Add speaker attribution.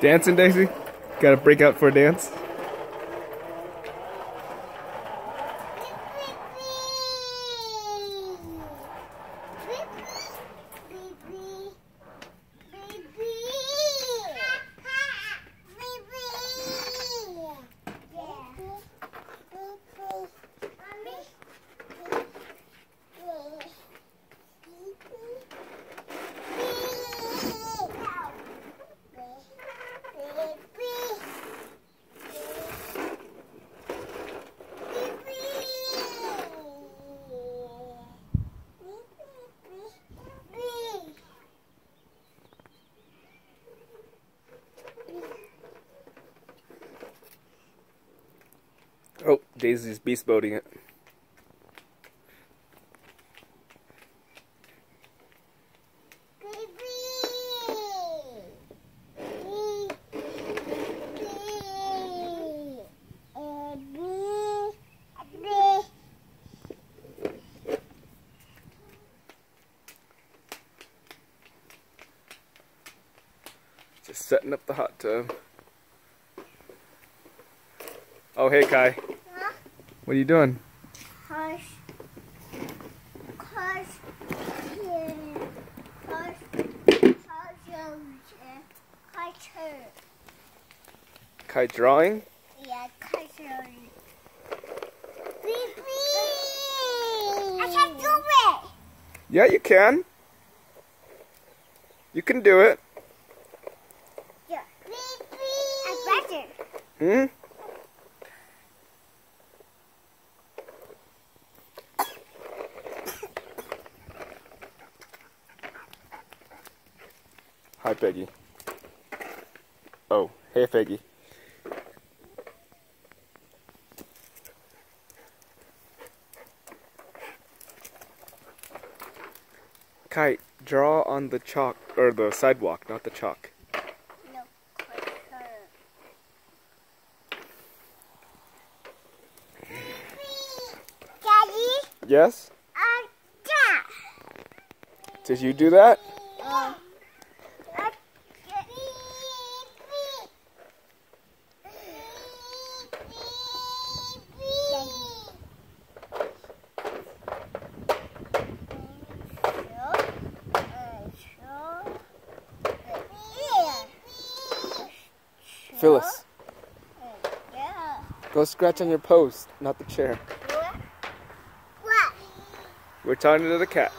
Speaker 1: Dancing, Daisy? Gotta break out for a dance? Oh, Daisy's beast boating it. Just setting up the hot tub. Oh, hey, Kai. What are you doing?
Speaker 2: Cause, cause, yeah, cause, cause, yeah, cause,
Speaker 1: Kai drawing?
Speaker 2: yeah, cause, Beep, beep. I can't do it.
Speaker 1: Yeah, you can. You can do it.
Speaker 2: Yeah. Beep, beep. I'm better.
Speaker 1: Hmm? Hi, Peggy. Oh, hey, Peggy. Kai, draw on the chalk, or the sidewalk, not the chalk.
Speaker 2: No, cause, Daddy,
Speaker 1: Yes?
Speaker 2: I got.
Speaker 1: Did you do that?
Speaker 2: Uh,
Speaker 1: Phyllis,
Speaker 2: Yeah.
Speaker 1: go scratch on your post, not the chair.
Speaker 2: What?
Speaker 1: We're talking to the cat.